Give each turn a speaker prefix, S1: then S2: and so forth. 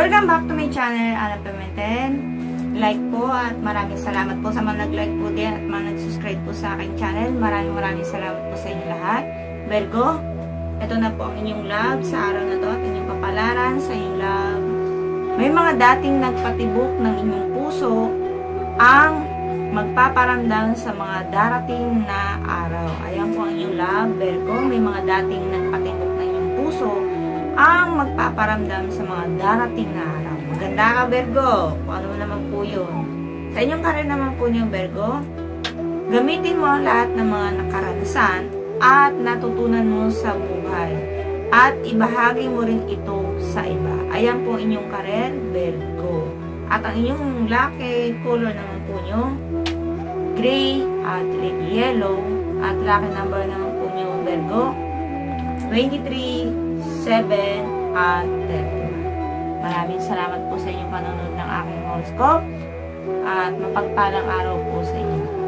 S1: Welcome back to my channel, Ana Pimentel. Like po at maraming salamat po sa mga nag-like po din at mga nag-subscribe po sa aking channel. Maraming maraming salamat po sa inyo lahat. Virgo, ito na po ang inyong love sa araw na to at inyong kapalaran sa inyong love. May mga dating nagpatibok ng inyong puso ang magpaparamdam sa mga darating na araw. Ayan po ang inyong love, Virgo. May mga dating nagpatibok ng inyong puso ang magpaparamdam sa mga darating na araw. Maganda ka, Virgo. Kung ano naman po yun. Sa inyong karir naman po niyo, Virgo, gamitin mo lahat ng mga nakaranasan at natutunan mo sa buhay. At ibahagi mo rin ito sa iba. Ayan po inyong karir, Virgo. At ang inyong lucky color naman po nyo, gray at yellow. At lucky number naman po nyo, Virgo, 23, 7, at 31. Maraming salamat po sa inyong panonood ng aking horoscope. At mapagpalang araw po sa inyo.